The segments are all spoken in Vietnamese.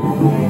Thank.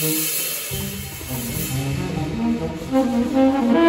Thank you.